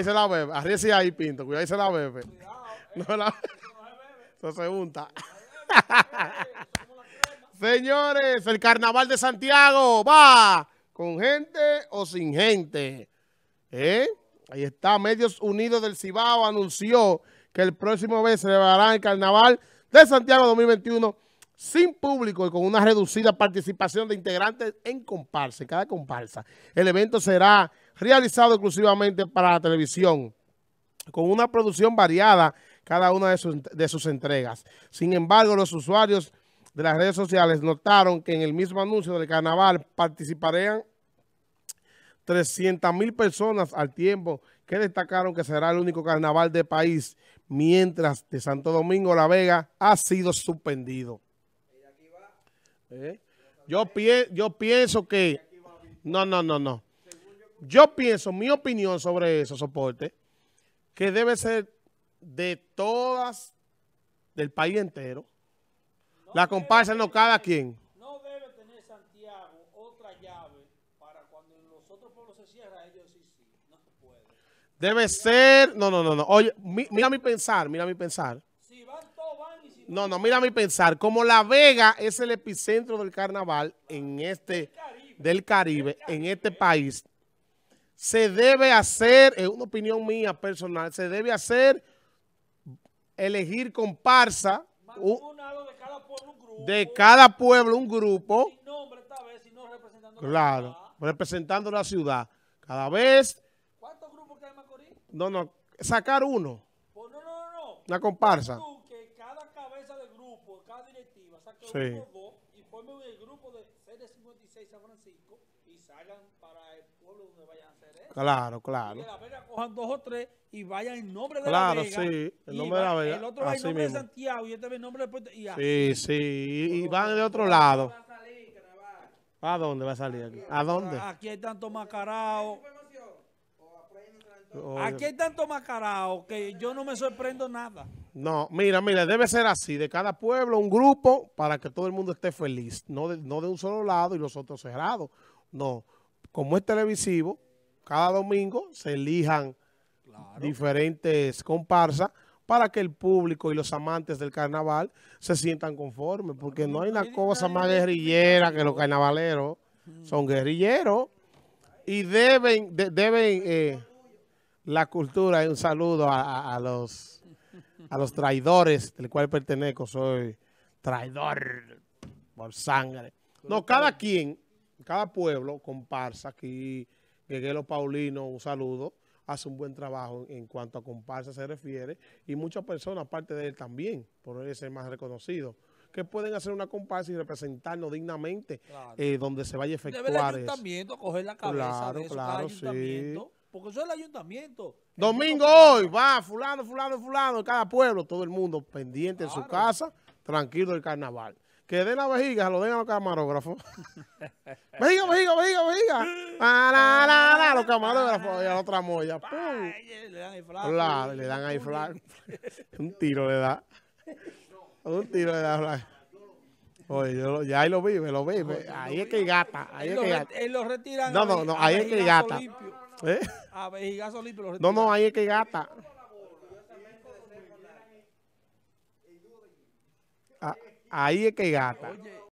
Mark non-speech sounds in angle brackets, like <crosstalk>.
Ahí se la bebe. Arriesga ahí, Pinto. Cuidado, se la bebe. No la Eso <laughs> se unta. <laughs> Señores, el carnaval de Santiago va con gente o sin gente. ¿Eh? Ahí está, Medios Unidos del Cibao anunció que el próximo mes se celebrará el carnaval de Santiago 2021 sin público y con una reducida participación de integrantes en comparsa, cada comparsa. El evento será realizado exclusivamente para la televisión, con una producción variada cada una de sus, entregas. Sin embargo, los usuarios de las redes sociales notaron que en el mismo anuncio del carnaval participarían 300 mil personas al tiempo que destacaron que será el único carnaval del país, mientras de Santo Domingo La Vega ha sido suspendido. ¿Eh? Yo, yo pienso que... No, no, no, no. Yo pienso, mi opinión sobre eso, soporte, que debe ser de todas, del país entero. La comparsa no cada quien. No debe tener Santiago otra llave para cuando los otros pueblos se cierran, ellos sí, sí, no se puede. Debe ser, no, no, no, no. Oye, mira mi pensar, mira mi pensar. Si van, todos van y si no, no, mira mi pensar. Como La Vega es el epicentro del carnaval en este, del Caribe, en este país, se debe hacer, es una opinión mía personal, se debe hacer elegir comparsa de cada pueblo un grupo. Claro, representando la ciudad. Cada vez. ¿Cuántos grupos que hay en Macorís? No, no, sacar uno. Pues no, no, no. Una comparsa. Tú que cada cabeza de grupo, cada directiva, saque sí. uno dos y formen el grupo de CD56 San Francisco y salgan para pueblo donde vayan a hacer eso. Claro, claro. Y de la Vega cojan dos o tres y vayan en nombre de claro, la Vega. Claro, sí, el nombre de la Vega. El otro va en nombre mismo. de Santiago y este va en nombre de Puerto y Sí, sí, y, y van de otro lado. ¿A dónde va a salir aquí? ¿A dónde? Aquí hay tanto macarao. Aquí hay tanto macarao que yo no me sorprendo nada. No, mira, mira, debe ser así, de cada pueblo un grupo para que todo el mundo esté feliz, no de, no de un solo lado y los otros cerrados. No, como es televisivo, cada domingo se elijan claro. diferentes comparsas para que el público y los amantes del carnaval se sientan conformes, porque no hay una cosa más guerrillera que los carnavaleros, son guerrilleros y deben, de, deben eh, la cultura, un saludo a, a, a, los a los traidores del cual pertenezco, soy traidor por sangre. No, cada quien, cada pueblo, comparsa, aquí Gueguelo Paulino, un saludo, hace un buen trabajo en cuanto a comparsa se refiere y muchas personas, aparte de él también, por él ser más reconocido, que pueden hacer una comparsa y representarnos dignamente claro. eh, donde se vaya a efectuar Debe el ayuntamiento eso. coger la cabeza claro, de eso, claro, ayuntamiento, sí. porque eso es el ayuntamiento. Domingo hoy, va, fulano, fulano, fulano, cada pueblo, todo el mundo pendiente en su casa, tranquilo del carnaval. Que den la vejiga, lo den a los camarógrafos. <laughs> vejiga, vejiga, vejiga, vejiga. La, la, la, la, los camarógrafos y a la otra moya. ¡Pum! Le dan ahí flaco. Claro, le dan ahí flaco. <laughs> Un tiro le da. Un tiro le da flaco. Oye, yo, ya ahí lo vi, me lo vi. Me, ahí es que gata. Ahí es que gata. Él lo retiran. No, no, no, ahí es que gata. ¿Eh? A vejigazo limpio lo No, no, ahí es que gata. Ah, ahí es que gata.